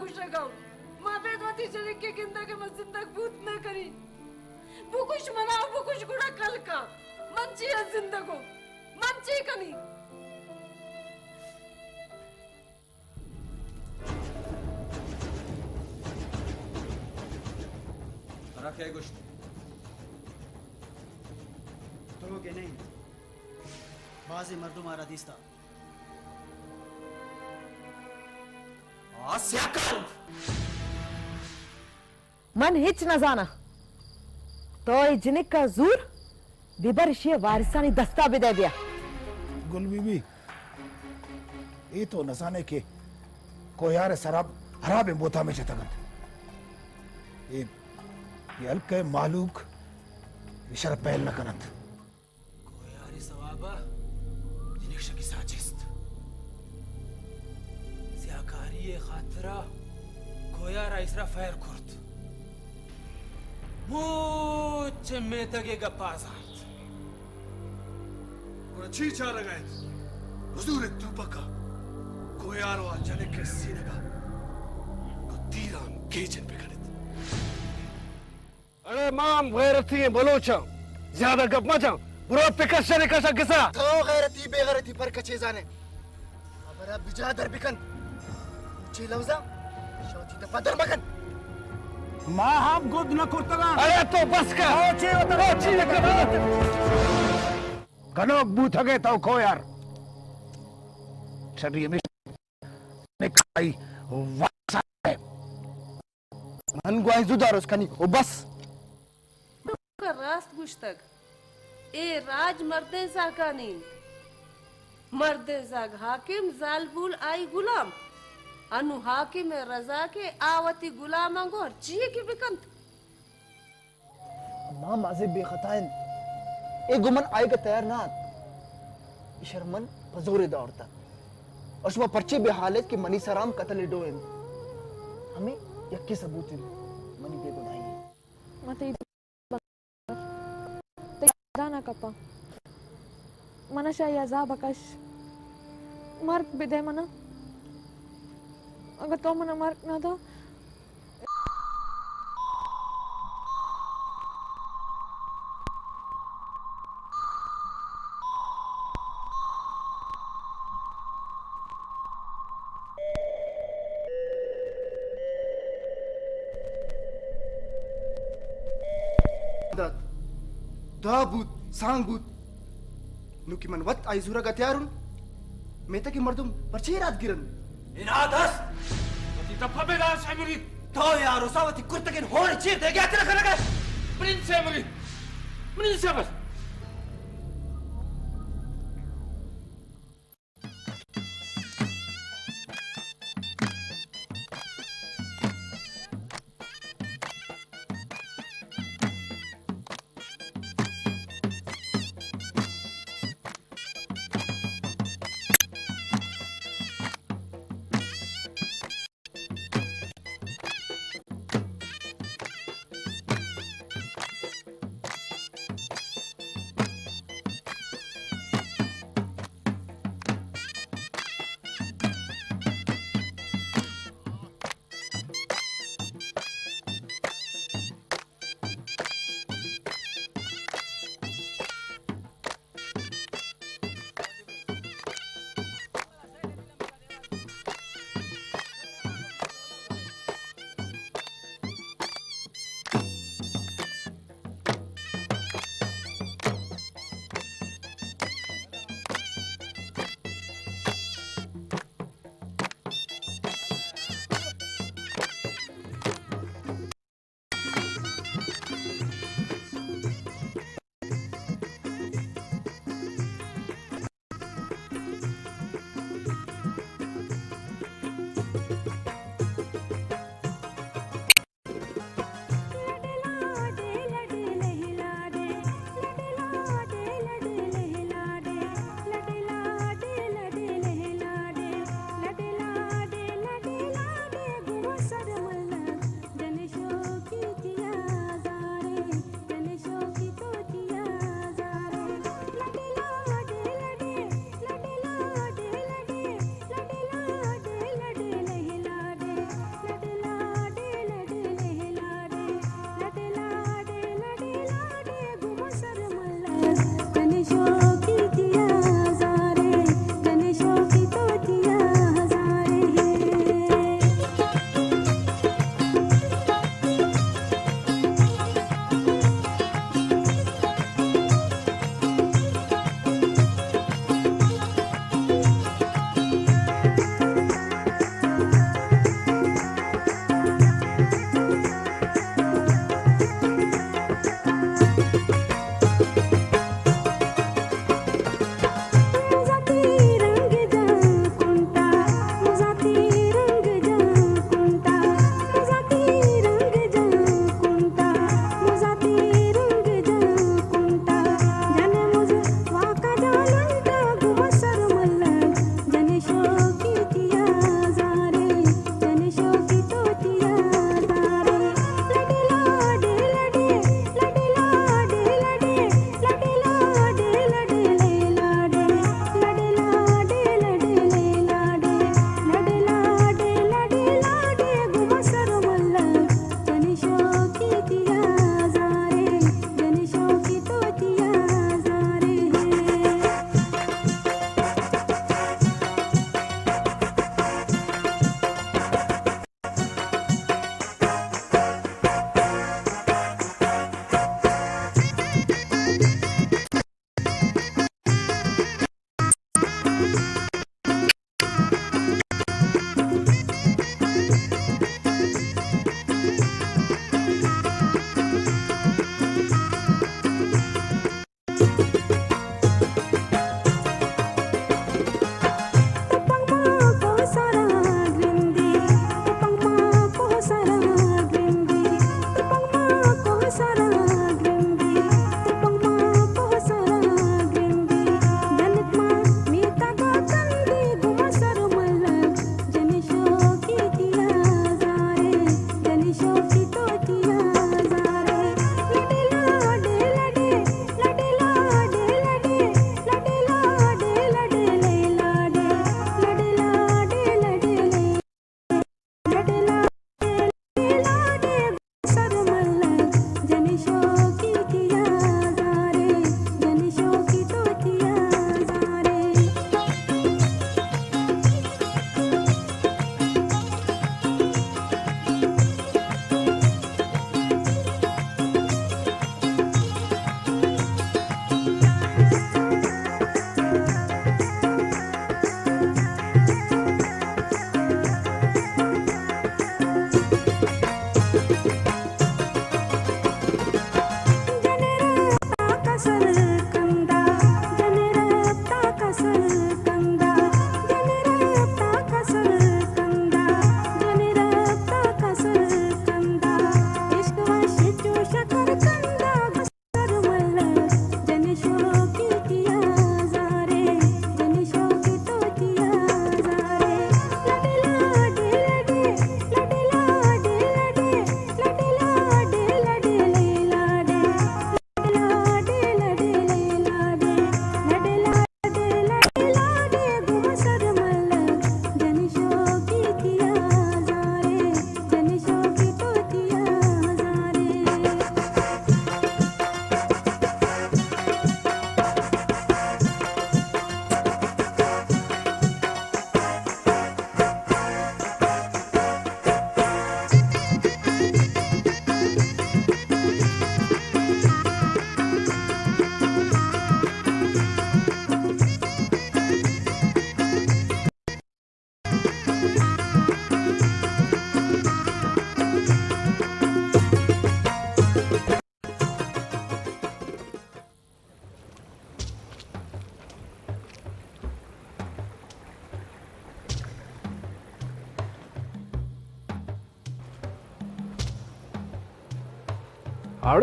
परी बाबा मंत्रा गुशगाव मापेदवती चले के गिंदा के मस्जिद तक भूत न करी। वो बुकुश मनाओ बुकुश गुड़ा कल का। मंची है जिंदगो मंची कनी। रखे गुश्त तो के नहीं। बाजी मर्दुम आरा दिस्ता। मन हिच न जाना। तो जिनिक का जूर बिबरशिय वारिसानी दस्ता भी दे दिया। गुल बीबी ये तो नसाने के कोयार शराब हराब बोता में चतगत ये ये हल्के मालूक इशारा पहल न कनत कोयारी सवाबा जिनिक्श की साजिस्त। सियाकारी खातरा कोयारा इसरा फैर कुर्त मुझे में तगे गपाजात अच्छी चाह लगाए हुजूर तुपका कोयारो जने के सीनगा को तीरान केचन पे खड़े अरे माम गैरती है बलोचा। ज़्यादा गप मचा बुरा पे कशा ने कशा किसा। तो गैरती बेगैरती पर कचे जाने। अबरा बिजा दर बिकन। ची लवजा शौती द पदर मकन माँ हम गुद न कुर्तगा। अरे तो बस का ओची उतर। ओची कनो बूथगे तो को यार। शरीर में निकाई वासा है। मन गुआई जुदार उसकनी ओ बस। का रास्त गुश्तक ए राज मर्दे जाकानी मर्दे जाग हाकिम जालबुल आई गुलाम। अनु हाकिम रजा के आवती गुलाम अंगोर जिए की बिकंत मां माजे बेखताइन ए गुमन आए का तैयार ना शर्मन फजोरे दौड़ता और शुमा पर्चे बेहालत के मनी सराम कतल डोएन हमें यक्के सबूत मनी बेगुनाही ಮತ್ತೆ ಜಾನ ಕಪ್ಪ ಮನಶ ಯಜಾ ಬಕಶ್ ಮಾರ್ಕ್ ಬಿದೆ ಮನ ಅಗ ತೋ अगर तो मन Mark na to. दाबूत सांगबूत नुकी मन वत आइजूरा गत्यारुन। मेता की मर्दुम परचे रात गिरन। वती तप्पा में दास है मेरी तो यार उसावती कुर्तकिन होने चीर दे गया तेरा करने का प्रिंस है मेरी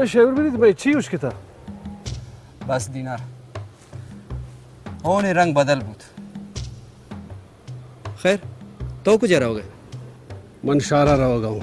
प्रिंस है बस हाड़े शेवर भी मैं इच्छी उसकी था बस दीनार होने रंग बदल बुत खैर तो कुछ रहोगे मन शारा रहोगा हूँ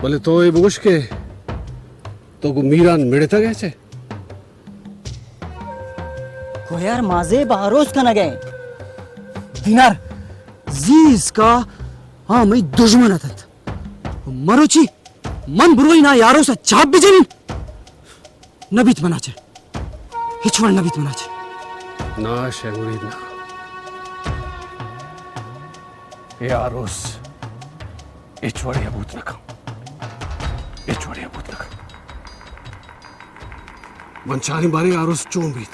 बोले तो ये बुश के तो को मीरान मिड़ता गए छे को यार माजे बहारोज का न गए दिनार जीज का हाँ मैं दुश्मन अतत मरोची मन बुरोई ना यारो सा चाप भी ज़मीन नबीत मनाचे हिचवण नबीत मनाचे ना। शेमुरीद ना ये आरोस इचवड़िया भूत नका इचवड़िया भूत नका मंचारी बारी आरोस चोंबीत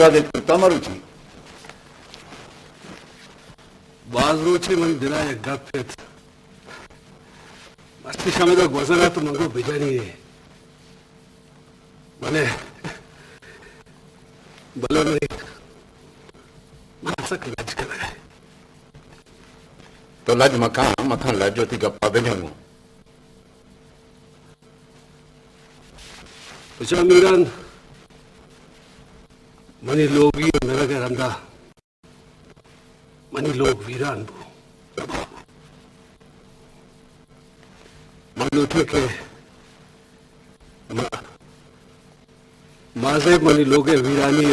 રાત્રે તમારું છે બાજરો છે મને જરાય ગાફેત મસ્તી સામે તો ગોઝરા તો મંગો ભેજાની મને ભલો નહીં માણસક લજ કરે તો લજ મકાન મકાન લજોથી ગપ્પા બેઠેલું પછી અમીરાન मनी लोगी मेरा घर हमदा मनी लोग वीरान बो। मनो थे के maze माजे मनी लोगे वीरानी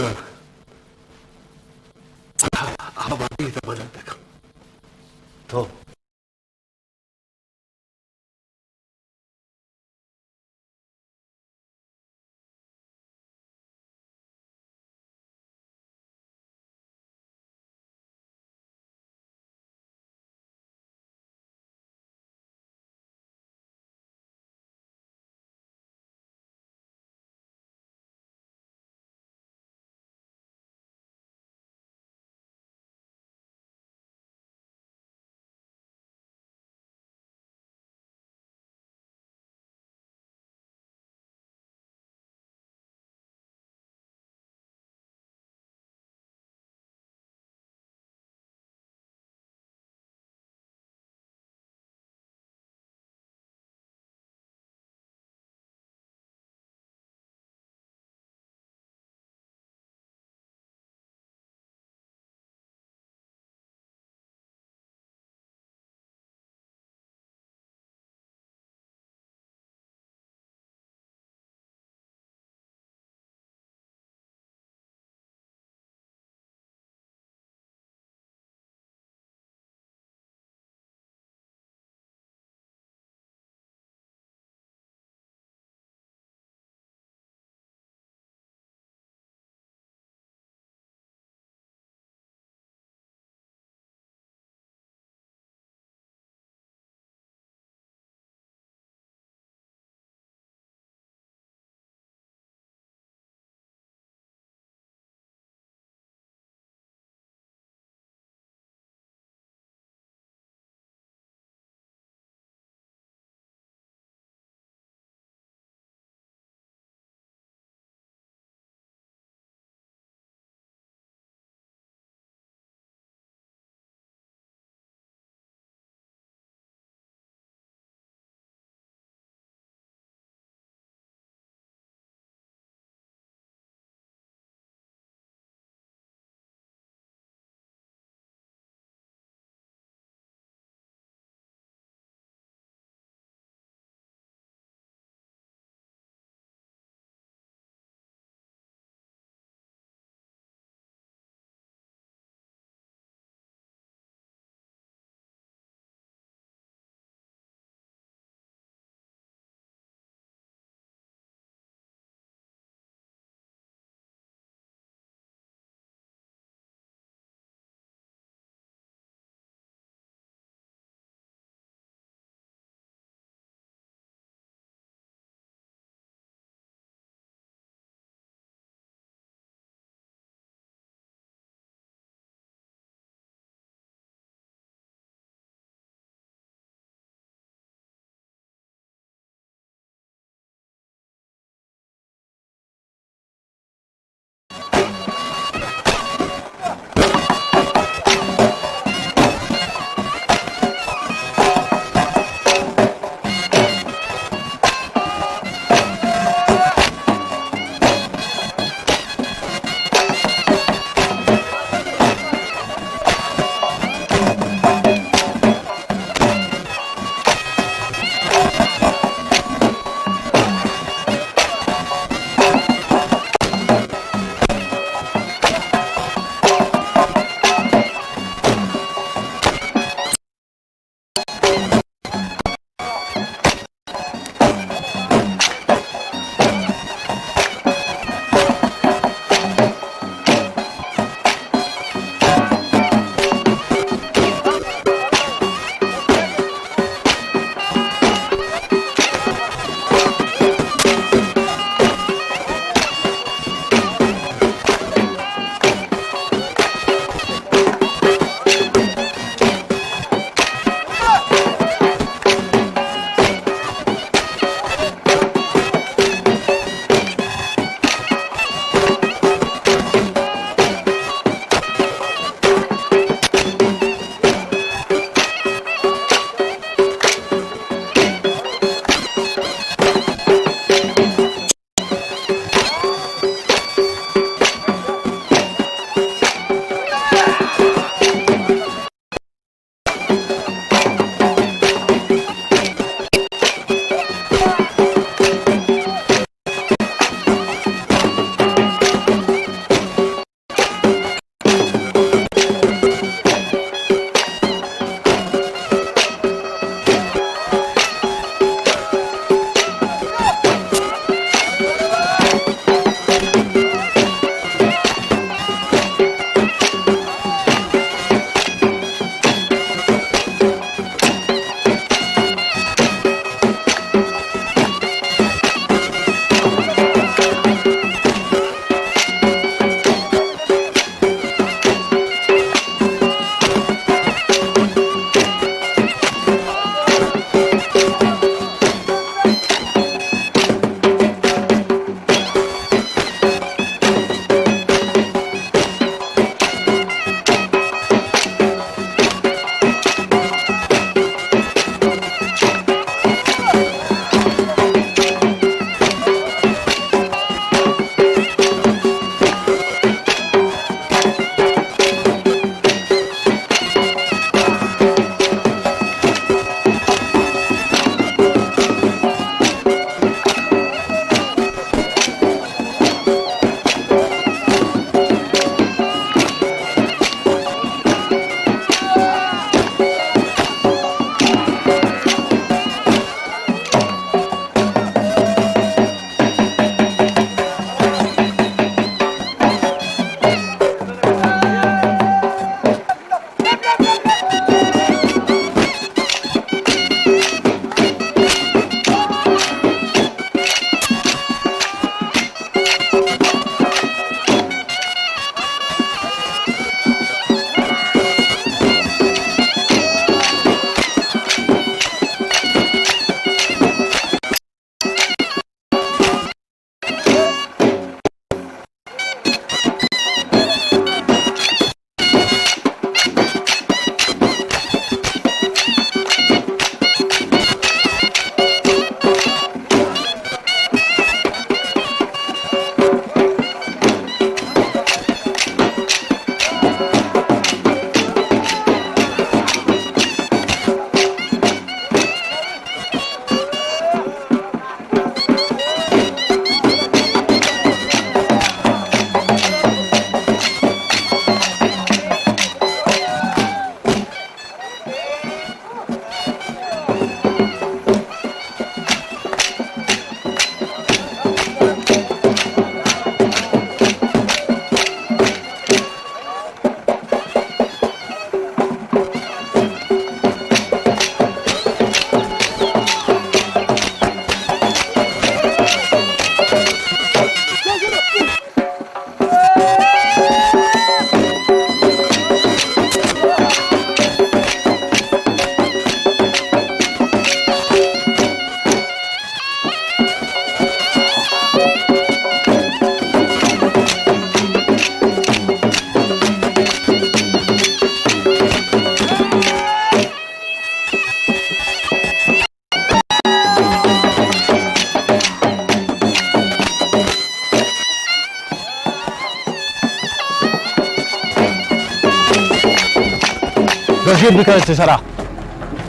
बिकरच सरा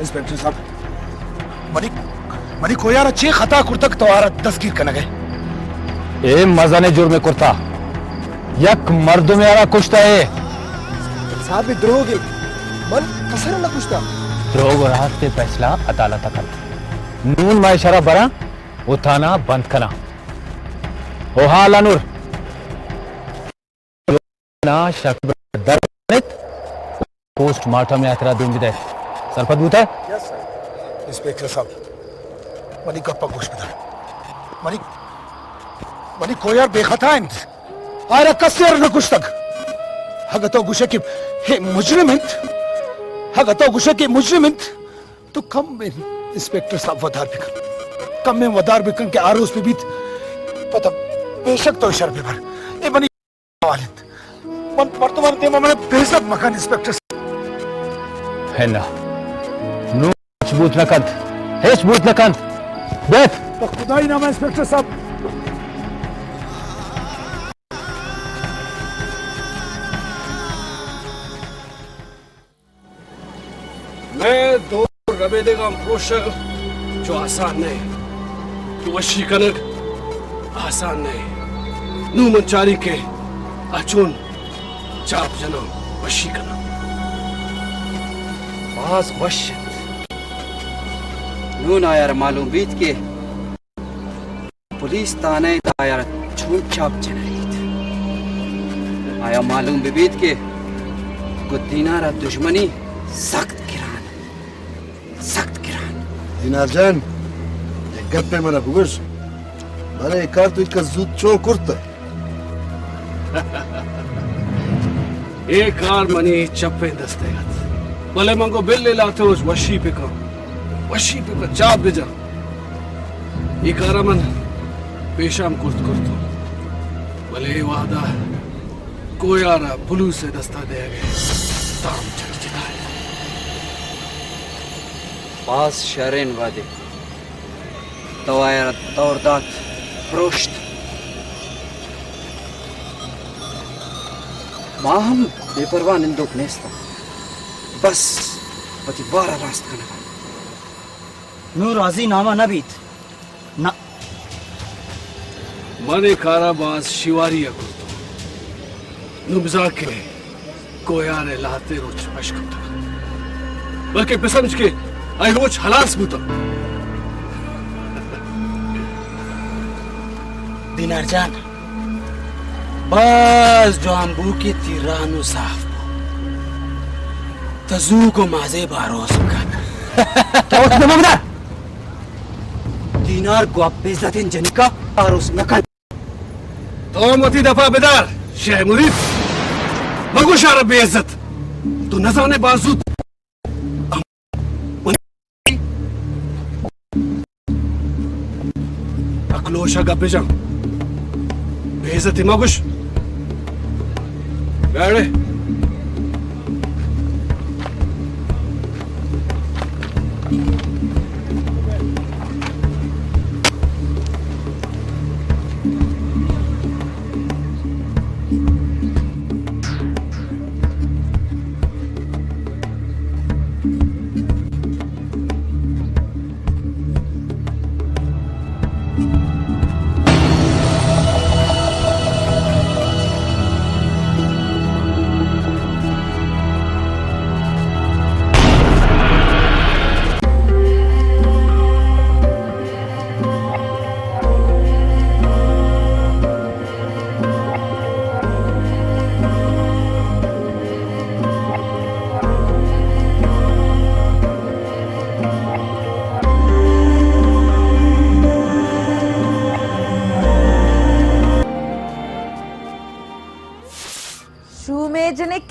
इंस्पेक्टर साहब मनी मनी कोयार चे खता कुर्तक तवारा तस्कीर करना गए। ए मजाने जुर्म कुर्ता। यक मर्द में आरा कुश्ता है। साहब भी द्रोह मन कसर न कुछता द्रोग राहत ते फैसला अदालत कर नून माए शरा बरा उठाना बंद करा ओ हाँ लानूर ना शक दर्द पोस्टमार्टम यात्रा दूँगी विदय सरपत बूता है इंस्पेक्टर साहब मनी गप्पा गोश बता मनी मनी कोयार बेखता है आरा कस्यर न कुछ तक? हगतो गुशे की हे, मुजरिम हिंद हगतो गुशे की मुजरिम हिंद तो कम में इंस्पेक्टर साहब वदार बिकन कम में वदार बिकन के आरोस पे बीत। पता, बेशक तो शर पे भर। ए बनी वालिद मन वर्तमान में बेशक मकान, इंस्पेक्टर है हेच बूत न कंत बैठ तो खुदा ही नाम है इंस्पेक्टर साहब मैं दो रबे देगा प्रोशर जो आसान नहीं कि वशी कनक आसान नहीं नू मंचारी के अचून चाप जना वशी कनक बाज वश। नून आयर मालूम बीत के। पुलिस ताने आयर छूट छाप जनरीत आया मालूम बीत के। गुद्दीनारा दुश्मनी सख्त किरान। सख्त किरान। Dinarcan, gappa mana bugush. Bana kartu itka zut çoğu kurta. एक कार मनी चप्पे दस्तेगत भले मंगो बिल्ले लाते उस वशी पे का वशी पे का चाप बिजा ये कारा मन पेशाम कुर्त कुर्तो। भले ये वादा कोई आरा पुलू से दस्ता दे गए ताम चढ़ चिताए बाज शरेन वादे। तो आयर दौरदात प्रोष्ट माहम बेपरवाह निंदुक नेस्ता। बस पति बारा रास्त कना नू राज़ी नामा नबीत ना। मने कारा बास शिवारी कुर्तो नुबजा के कोई आरे लाते रोच अशकुत बल्कि पिसंज के आई रोच हलास बुता दिनार जान बस जो हम बुकी तिरानु साफ़। तजू को माजे बारोस का क्या दिनार को आप बेइज्जतिन जनिका बारोस नकल। तो मती दफ़ा बेदार शेह मुरीद। मगो शार बेइज्जत। तो नजाने बाजू अकलोशा बेइज्जती मगुश। बैठे।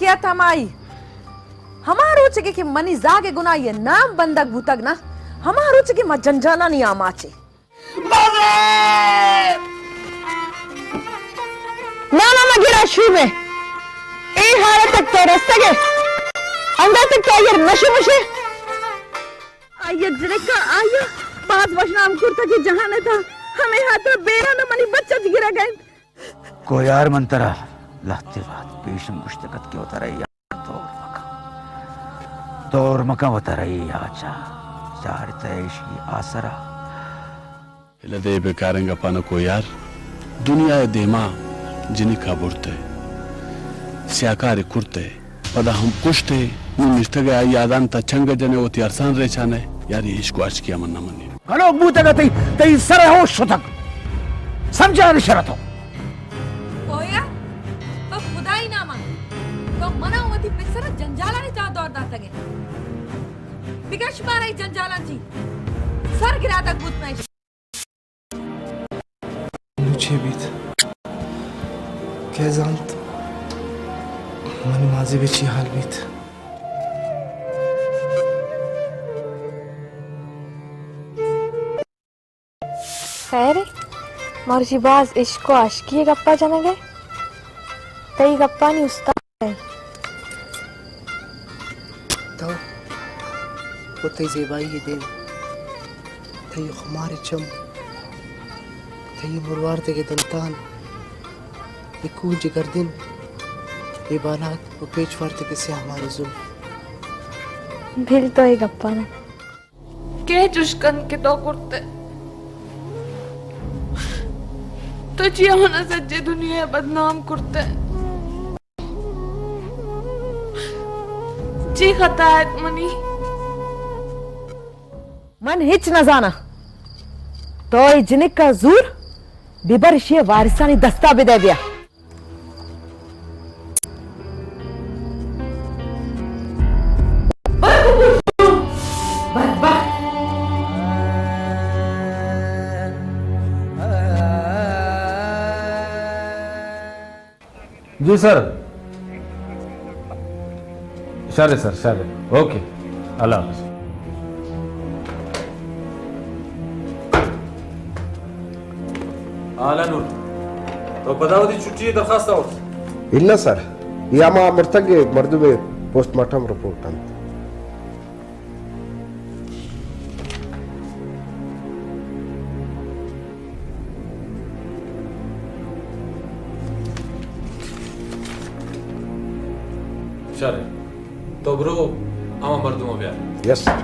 किया था तमाई हमारो चके कि मनी जागे गुना ये नाम बंदक भूतक ना? हमारो चके मा जंजाना नहीं आमाचे मज़े ना ना मगिरा शी में। ए हारे तक तो रस्ते के। अंदर तक तो क्या ये नशे मुशे। आए जरे का आए वर्ष नाम कुर्ता की जहाने था। हमें हाथ में बेरा न मनी बच्चा जिगरा गए। को यार मंत्रा। Dormakavatara yacha. Charteshi asara. Ilade bekarenga pano ko yar. Dünya dema jini kaburte. Siyakari kurte. Pada hum kushte. Mun nishtage ay yadan ta changa jane oti arsan rechane. यार ये इश्क आज किया मन्ना मन्नी घणो मूं ते न त ही सर हो शुतक सम्झण जी शरत हो वती पिसर जंजालाने चा दौर दातगे बिगश माराई जंजालांची सर गिरा तक भूत में। मुझे भी था। क्या जानत? मन माझे बेची हाल भी था। खैर मर्ज़ी बाज इश्क को आशिकी गप्पा गए? कई गप्पा नहीं उस्ताद ये दिन तई खुमार चम तई मुरवार ते के दंतान ये कूंज गर्दिन ये बालात वो पेच फारते के से हमारे जुल्म भिल तो ही गप्पा ना के जुश्कन के दो कुर्ते तो जिया होना सच्चे दुनिया बदनाम कुर्ते जी खतायत मनी मन हिच न जाना। तो जिनिक का जूर बिबरशिय वारिसानी दस्ता बिदे बिया। जी सर। शाले सर शाले ओके, अल्लाह हाफिज। हाँ नूर तो पदावती छुट्टी दरखास्त और ಇಲ್ಲ ಸರ್ ಯಾಮ ಮರ್ತಗೆ ಮರ್ದುವೆ ಪೋಸ್ಟ್ ಮಾರ್ಟಮ್ ರಿಪೋರ್ಟ್ ಅಂತ शाले तो ब्रो आमा मर्दुमा ब्याह ಎಸ್ ಸರ್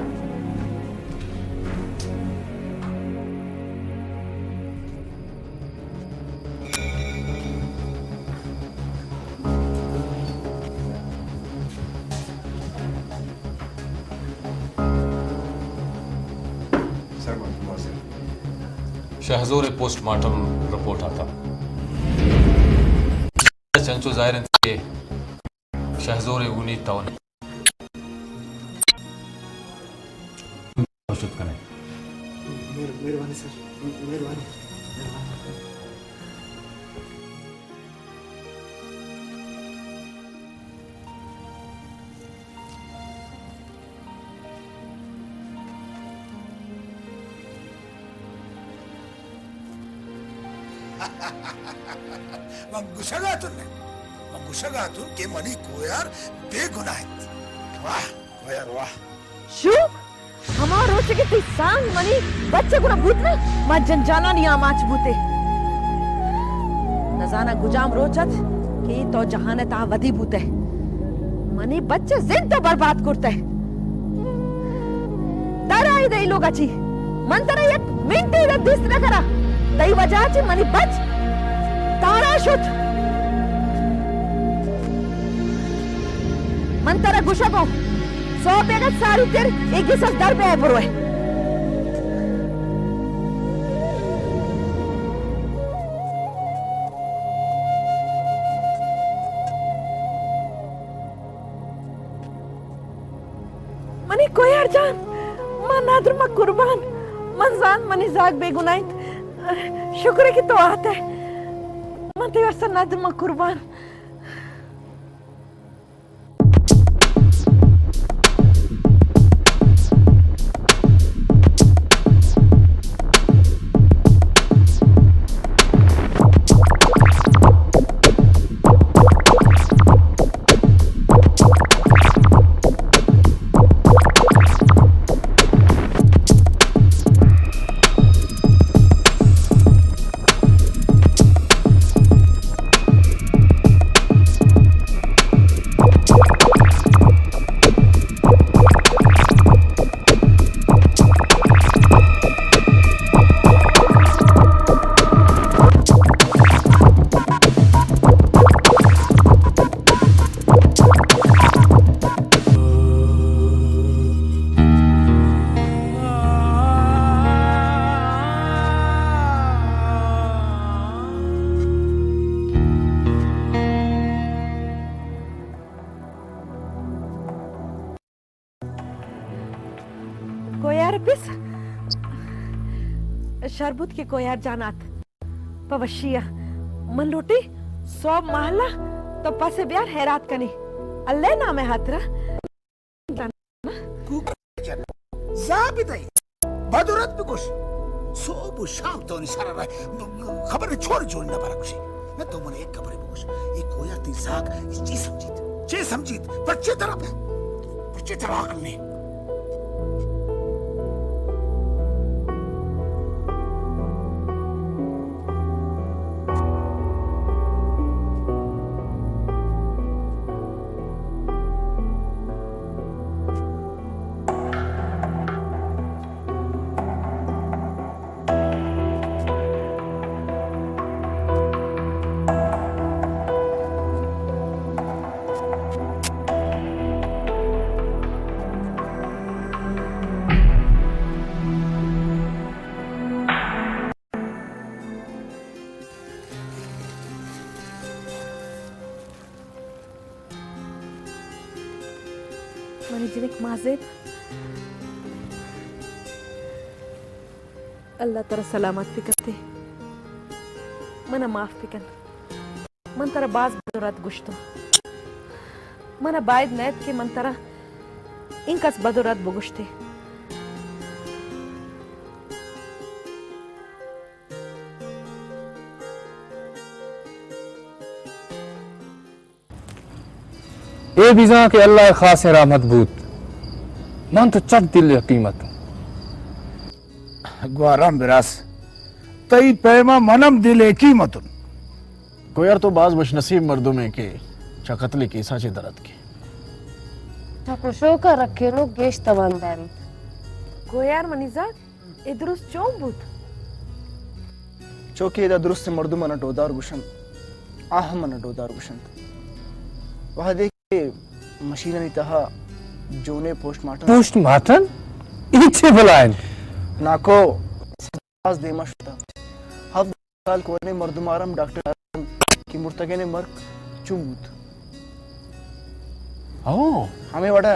पोस्टमार्टम रिपोर्ट आता। चंचो ज़ाहिर मग गुशगातून नाही. मग गुशगातून के मनी कोयार बेगुनाह आहेत. वाह कोयार वाह शू हमार रोचे के ती सांग मनी, बच्चे गुना भूतने मा जंजाला नहीं आमाच भूते। नजाना गुजाम रोचत कि तो जहाने ता वधी भूते। मनी, बच्चे जिन तो बर्बाद करते तराई दे लोग अच्छी मन तरा एक मिनट ही दिस न करा। तई वजह ची मनी बच तारा शुत मन तरा गुशा को सौ बेगत सारी तेर एक ही सस दर पे है पुरो है मनी कोयार जान मन नादर मा कुर्बान मन जान मनी जाग बेगुनाहित शुक्र है कि मा कुर्बान शरबत के कोयार जानात पवशिया मन लोटी सौ महला तो पासे ब्यार हैरात कनी अल्ले नाम है हातरा जाबिताई बदुरत भी कुछ सोब शाम तो निसारा रहा खबर है छोड़ जोड़ ना पारा कुछ मैं तो मने एक खबर है एक कोया ती साग इस ची समझीत चे समझीत पर चे तरफ़ पर चे तरफ़ अकल Şöyle direkt mazet. Allah tara salamat fikati. Mana maaf fikan. Man tara baz badurat gusto. Mana bayad net ki man tara inkas badurat bugushti. ए बिजा के अल्लाह खास रहमत बूत मन तो चट दिल कीमत ग्वाराम बिरास तई पैमा मनम दिले कीमतुन। कोयर तो बाज बशनसीब मर्दों में के चकतले केसा चे दरद के। Takushoka rakelo gesh tavandarit. गोयार Maniza इधरुस चोम बुत चौकी इदा दुरुस्त मर्दू मन डोदार गुशन आह मन डोदार गुशन। वह देखे मशीन नहीं तहा जोने पोस्टमार्टम। पोस्टमार्टम? इच्छे बुलाएँ नाको आज देमा शुदा हफ साल कोने मर्दुमारम डॉक्टर की मुर्तगे ने मर्क चुमूत ओ। हमें वड़ा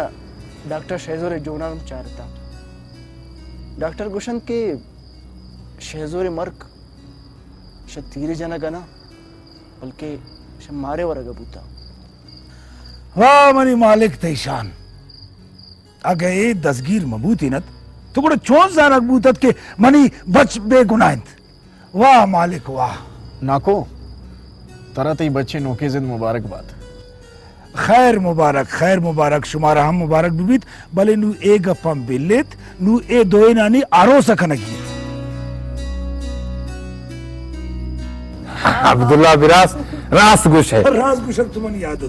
डॉक्टर शहजोरे जोनारम चारता डॉक्टर गुशन के शहजोरे मर्क श तीरे जना गना बल्कि श मारे वरगा बूता वाह मनी मालिक तैशान। अगे ए दसगीर मबूती नत तो कुड़े चोन जार अकबूतत के मनी बच बेगुनाहिंत वाह मालिक वाह। नाको तरह तई बच्चे नोके जिंद मुबारकबाद खैर मुबारक खैर मुबारक शुमारा हम मुबारक बिबित भले नु ए गप्पम बिल्लेत नु ए दोए नानी आरो सकनगी अब्दुल्ला बिरास रास गुश है। राज कुशल तुमन याद